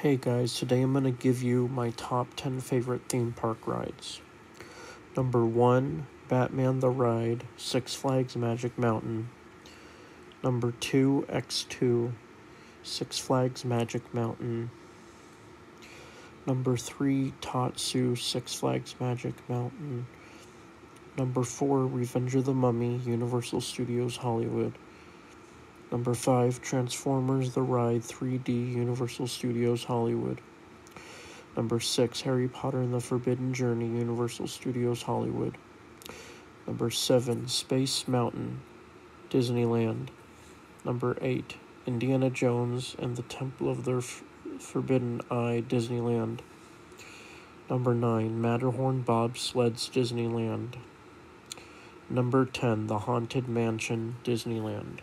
Hey guys, today I'm going to give you my top 10 favorite theme park rides. Number 1, Batman the Ride, Six Flags Magic Mountain. Number 2, X2, Six Flags Magic Mountain. Number 3, Tatsu, Six Flags Magic Mountain. Number 4, Revenge of the Mummy, Universal Studios Hollywood. Number 5, Transformers The Ride 3D, Universal Studios Hollywood. Number 6, Harry Potter and the Forbidden Journey, Universal Studios Hollywood. Number 7, Space Mountain, Disneyland. Number 8, Indiana Jones and the Temple of the F- Forbidden Eye, Disneyland. Number 9, Matterhorn Bobsleds, Disneyland. Number 10, The Haunted Mansion, Disneyland.